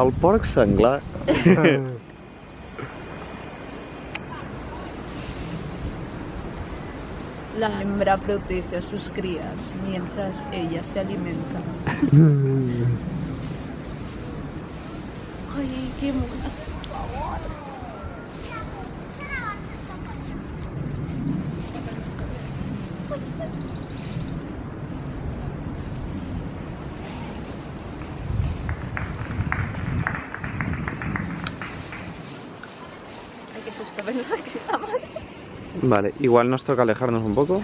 El porc senglar. La hembra protege a sus crías mientras ella se alimenta. Ay, qué mona. Ay, qué susto, Vale, igual nos toca alejarnos un poco.